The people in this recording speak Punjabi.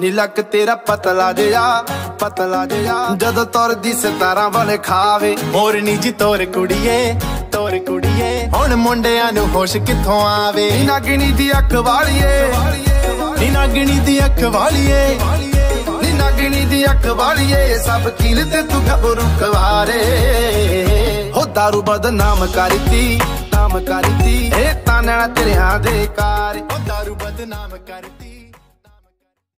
ਨੀ ਲੱਕ ਤੇਰਾ ਪਤਲਾ ਜਿਆ ਪਤਲਾ ਜਿਆ ਜਦੋਂ ਤੁਰਦੀ ਸਤਾਰਾਂ ਵਾਲੇ ਖਾਵੇ ਮੋਰਨੀ ਜੀ ਤੋਰ ਕੁੜੀਏ ਤੋਰ ਕੁੜੀਏ। ਹੁਣ ਮੁੰਡਿਆਂ ਨੂੰ ਹੋਸ਼ ਕਿੱਥੋਂ ਆਵੇ? ਨੀ ਨਾਗਣੀ ਦੀ ਅੱਖ ਵਾਲੀਏ, ਨੀ ਨਾਗਣੀ ਦੀ ਅੱਖ ਵਾਲੀਏ। ਨੀ ਨਾਗਣੀ ਦੀ ਅੱਖ ਵਾਲੀਏ, ਸਭ ਕੀਲ ਤੇ ਤੂੰ ਘਬਰੂ ਕਵਾਰੇ ਹੋ ਦਾਰੂ ਬਦਨਾਮ ਕਰਤੀ, ਨਾਮ ਕਰਤੀ। ਇਹ ਤਾਨਣਾ ਤੇਰਿਆਂ ਦੇ ਕਾਰ ਉਹ ਦਾਰੂ ਬਦਨਾਮ ਕਰਤੀ।